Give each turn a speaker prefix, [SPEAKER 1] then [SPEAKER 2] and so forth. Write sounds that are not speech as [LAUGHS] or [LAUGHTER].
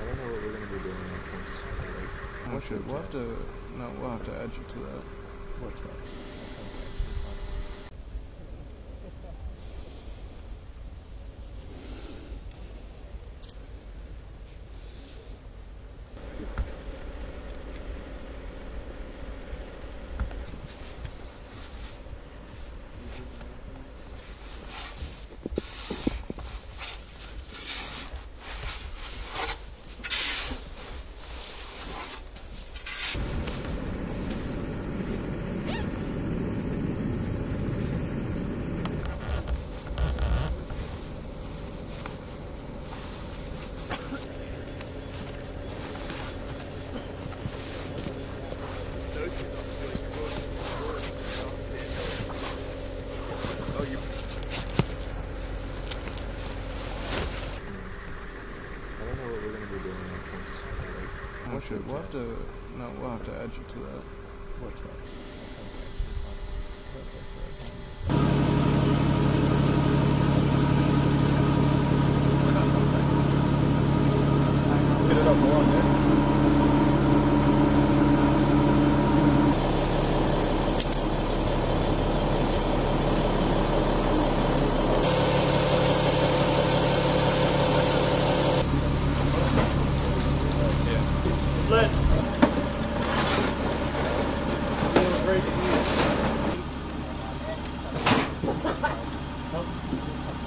[SPEAKER 1] I don't know what we're gonna be doing once. Like,
[SPEAKER 2] we'll have to, no, we'll have to add you to that.
[SPEAKER 1] What's that? Know what we're gonna be doing like once. Like, once we
[SPEAKER 2] shit, we'll have to, no, we'll have to add you to that.
[SPEAKER 1] What's that? That's not actually fun. That- that's,
[SPEAKER 3] Get it up along there. sled. Right [LAUGHS]